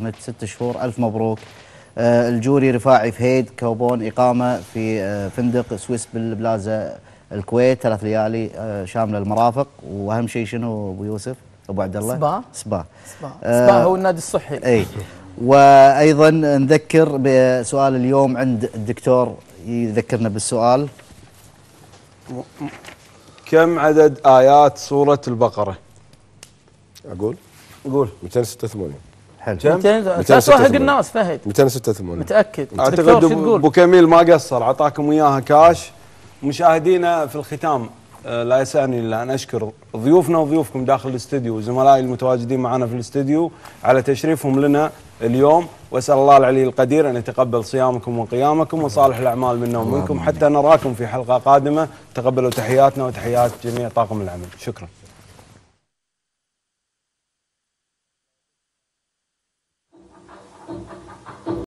مدة ست شهور. ألف مبروك. آه، الجوري رفاعي فهيد كوبون إقامة في آه، فندق سويس بل بلازا الكويت. ثلاث ليالي آه، شاملة المرافق. وأهم شيء شنو أبو يوسف؟ أبو عبد الله؟ spa. spa. spa. آه، سبا هو النادي الصحي. أي. وأيضا نذكر بسؤال اليوم عند الدكتور يذكرنا بالسؤال. كم عدد آيات سورة البقرة؟ أقول. قول. 286 حلو. كم؟ 200 286. توهق الناس فهد. 286 متأكد. اعتقد شو ابو كميل ما قصر اعطاكم إياها كاش. مشاهدينا في الختام آه، لا يسعني إلا أن أشكر ضيوفنا وضيوفكم داخل الاستديو وزملائي المتواجدين معنا في الاستديو على تشريفهم لنا اليوم. وأسأل الله العلي القدير أن يتقبل صيامكم وقيامكم وصالح الأعمال منا ومنكم. حتى نراكم في حلقة قادمة. تقبلوا تحياتنا وتحيات جميع طاقم العمل. شكرا.